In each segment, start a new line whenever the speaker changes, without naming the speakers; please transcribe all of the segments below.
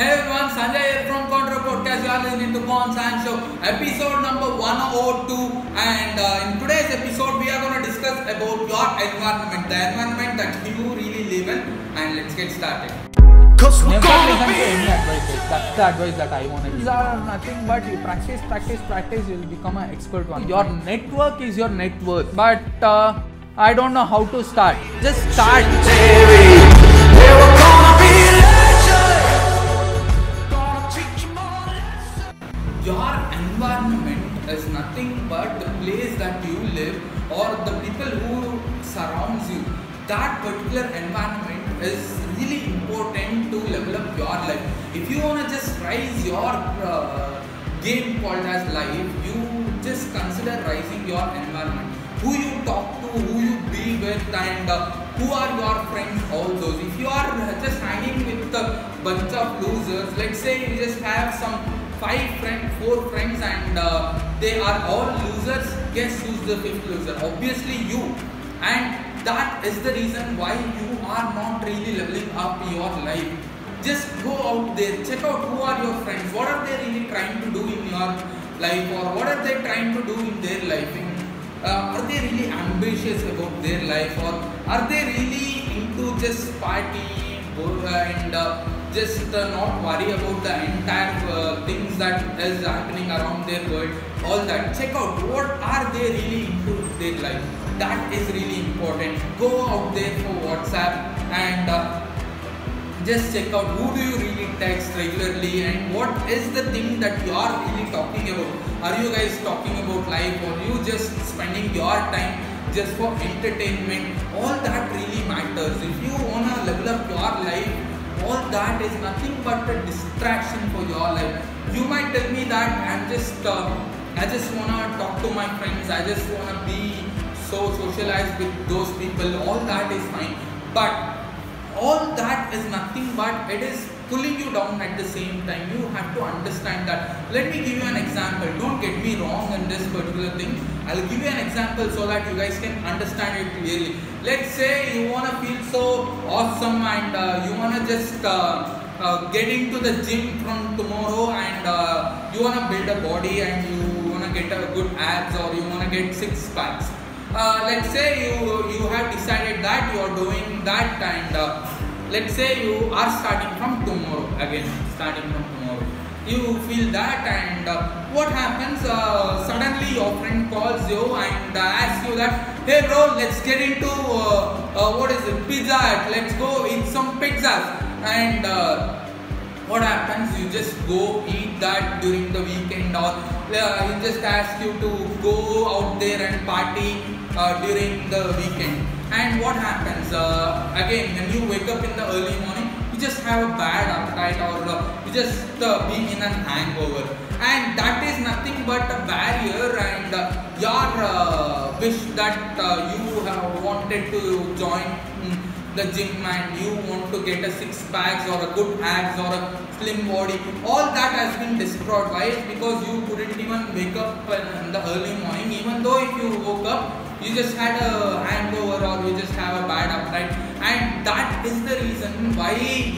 Hey everyone, Sanjay here from Contriver Podcast. You are listening to Con San Show, episode number 102. And uh, in today's episode, we are going to discuss about your environment, the environment that you really live in. And let's get started.
Cause we're
Never
gonna
listen to
be
any advices. That's the advice that I want. to These are nothing but you practice, practice, practice. You'll become an expert one. Your network is your net worth. But uh, I don't know how to start. Just start.
You wanna just rise your uh, game called as life, you just consider rising your environment. Who you talk to, who you be with, and uh, who are your friends, all those. If you are just hanging with a bunch of losers, let's say you just have some five friends, four friends, and uh, they are all losers. Guess who's the fifth loser? Obviously you. And that is the reason why you are not really leveling up your life. Just go out there, check out who are your friends, what are they really trying to do in your life, or what are they trying to do in their life. Uh, are they really ambitious about their life, or are they really into just party and uh, just uh, not worry about the entire uh, things that is happening around their world? All that. Check out what are they really into their life. That is really important. Go out there for WhatsApp and. Just check out who do you really text regularly and what is the thing that you are really talking about. Are you guys talking about life or you just spending your time just for entertainment? All that really matters. If you want to level up your life all that is nothing but a distraction for your life. You might tell me that i'm just uh, i just want to talk to my friends i just want to be so socialized with those people all that is fine. But all that is nothing but it is pulling you down at the same time. You have to understand that. Let me give you an example. Don't get me wrong in this particular thing. I'll give you an example so that you guys can understand it clearly. Let's say you want to feel so awesome and uh, you want to just uh, uh, get into the gym from tomorrow and uh, you want to build a body and you want to get a good abs or you want to get six packs. Uh, let's say you you have decided that you are doing that and uh, let's say you are starting from tomorrow again starting from tomorrow. You feel that and uh, what happens uh, suddenly your friend calls you and uh, asks you that hey bro let's get into uh, uh, what is it pizza let's go eat some pizzas. And uh, what happens you just go eat that during the weekend or he just asks you to go out there and party during the weekend and what happens uh, again when you wake up in the early morning you just have a bad appetite or uh, you just uh, be in an hangover. And that is nothing but a barrier and uh, your uh, wish that uh, you have wanted to join mm, the gym and you want to get a six packs or a good abs or a slim body. All that has been destroyed. Why? Because you couldn't even wake up in the early morning even though if you woke up you just had a hangover or you just have a bad appetite and that is the reason why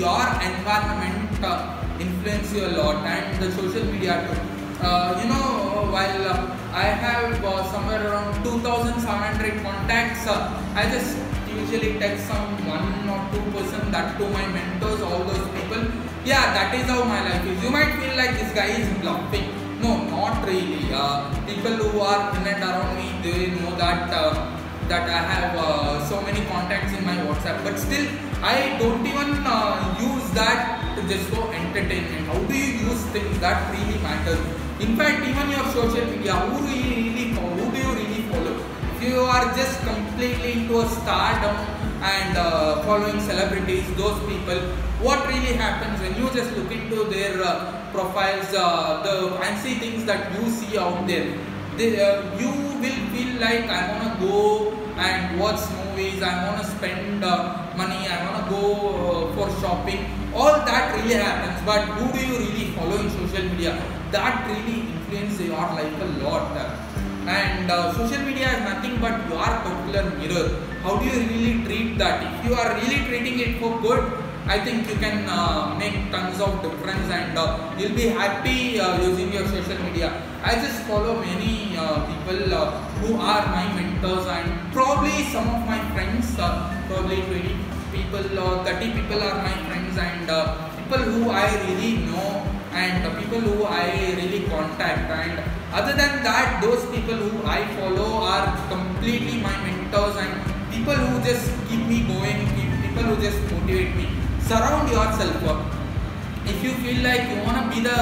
your environment uh, influence you a lot and the social media too uh, you know while uh, I have uh, somewhere around 2700 contacts uh, I just usually text some one or two person that to my mentors, all those people. Yeah, that is how my life is. You might feel like this guy is bluffing. No, not really. Uh, people who are in and around me, they know that uh, that I have uh, so many contacts in my WhatsApp. But still, I don't even uh, use that to just for entertainment. How do you use things that really matters? In fact, even your social media, who do you really follow? Who do you really follow? If you are just completely into a stardom and uh, following celebrities, those people, what really happens when you just look into their uh, profiles, uh, the fancy things that you see out there, they, uh, you will feel like I wanna go and watch movies, I wanna spend uh, money, I wanna go uh, for shopping. All that really happens, but who do you really follow in social media? That really influences your life a lot and uh, social media is nothing but your particular mirror how do you really treat that if you are really treating it for good I think you can uh, make tons of difference and uh, you'll be happy uh, using your social media. I just follow many uh, people uh, who are my mentors and probably some of my friends, probably 20 people or 30 people are my friends and people who I really know and the people who I really contact and other than that those people who I follow are completely my mentors and people who just keep me going people who just motivate me. Surround yourself uh, if you feel like you want to be the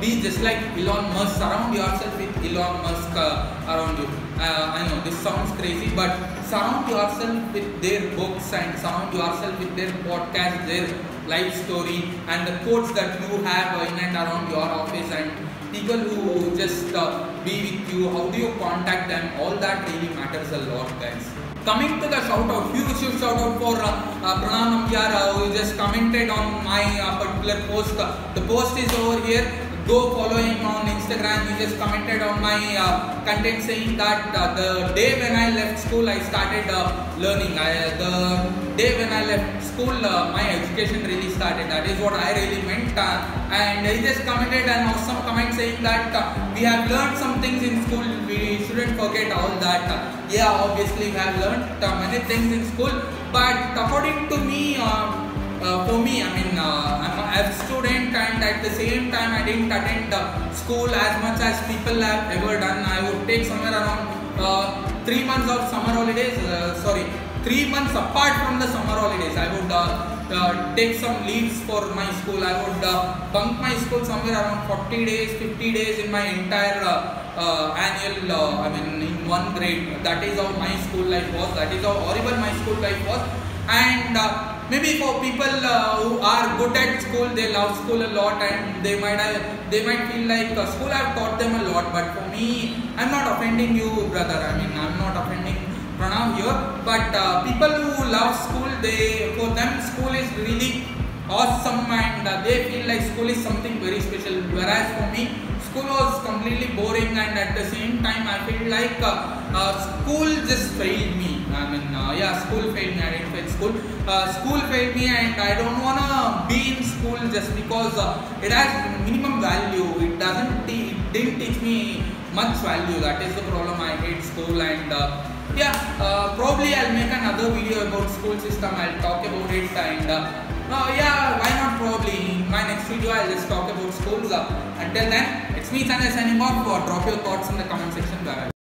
be just like Elon Musk surround yourself with Elon Musk uh, around you. Uh, I know this sounds crazy but surround yourself with their books and surround yourself with their podcast their life story and the quotes that you have in and around your office and people who just uh, be with you how do you contact them? All that really matters a lot guys. Coming to the shout out huge huge shout out for uh, uh, Pranav Nambiar uh, who just commented on my uh, particular post. The post is over here go follow him on Instagram. He just commented on my uh, content saying that uh, the day when I left school, I started uh, learning. I, the day when I left school, uh, my education really started. That is what I really meant. Uh, and he just commented an awesome comment saying that uh, we have learned some things in school. We shouldn't forget all that. yeah, obviously we have learned many things in school. But according to me, uh, for me, I mean, uh, I'm a student and at the same time I didn't attend uh, school as much as people have ever done. I would take somewhere around uh, three months of summer holidays, uh, sorry, three months apart from the summer holidays. I would uh, take some leaves for my school. I would bunk my school somewhere around 40 days, 50 days in my entire annual, I mean, in one grade. That is how my school life was. That is how horrible my school life was. And maybe for people uh, who are good at school they love school a lot and they might have, they might feel like uh, school have taught them a lot. But for me i'm not offending you brother. I mean i'm not offending pranav here. But uh, people who love school they for them school is really awesome and uh, they feel like school is something very special. Whereas for me school was completely boring and at the same time I feel like uh, uh, school just failed me. I mean, uh, yeah, school failed me. I didn't fail school. Uh, school failed me and I don't wanna be in school just because uh, it has minimum value. It doesn't, te- it didn't teach me much value. That is the problem. I hate school and uh, yeah, probably I'll make another video about school system. I'll talk about it and uh, yeah, why not probably in my next video I'll just talk about schools. Uh, until then, it's me Sanjay signing off. Uh, drop your thoughts in the comment section. Bye.